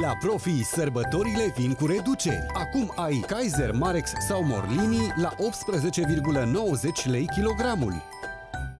La Profi, sărbătorile vin cu reduceri. Acum ai Kaiser, Marex sau Morlini la 18,90 lei kilogramul.